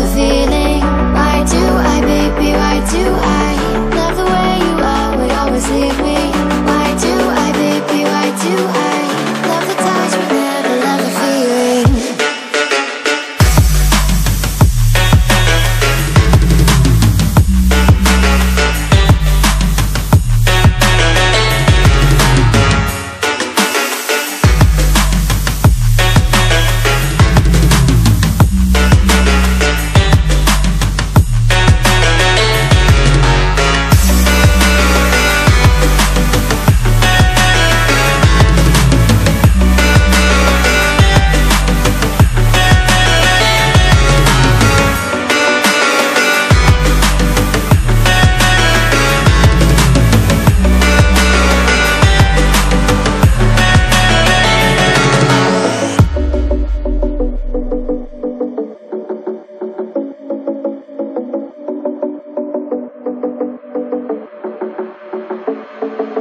the feeling. Why do I, baby, why do I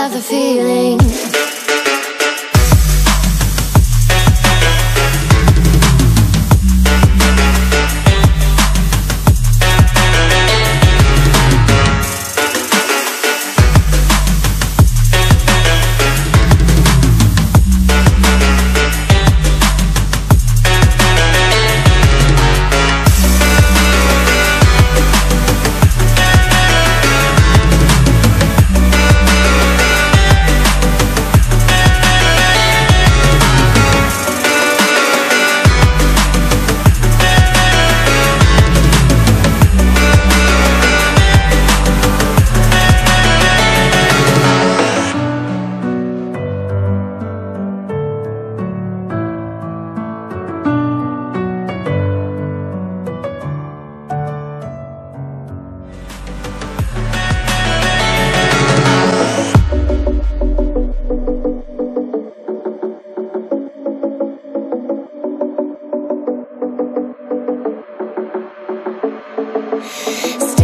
love the feeling?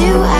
do I